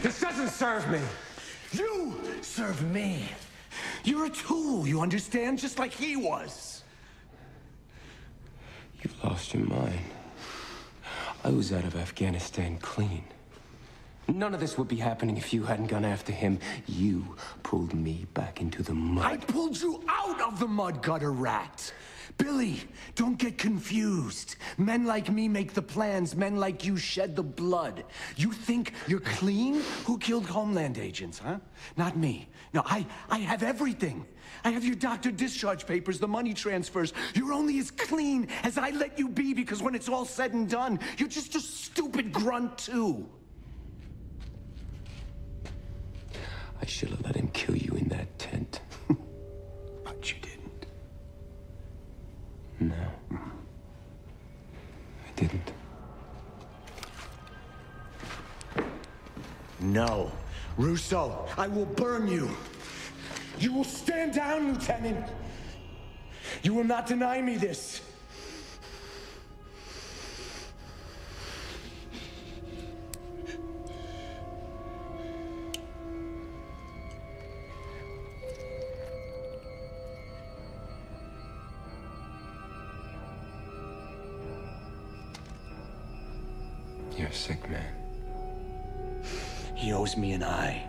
This doesn't serve me. You serve me. You're a tool, you understand? Just like he was. You've lost your mind. I was out of Afghanistan clean. None of this would be happening if you hadn't gone after him. You pulled me back into the mud. I pulled you out of the mud gutter rat. Billy, don't get confused. Men like me make the plans. Men like you shed the blood. You think you're clean? Who killed Homeland agents, huh? Not me. No, I, I have everything. I have your doctor discharge papers, the money transfers. You're only as clean as I let you be because when it's all said and done, you're just a stupid grunt too. I should have let No. I didn't. No. Russo, I will burn you. You will stand down, Lieutenant. You will not deny me this. You're a sick man. He owes me an eye.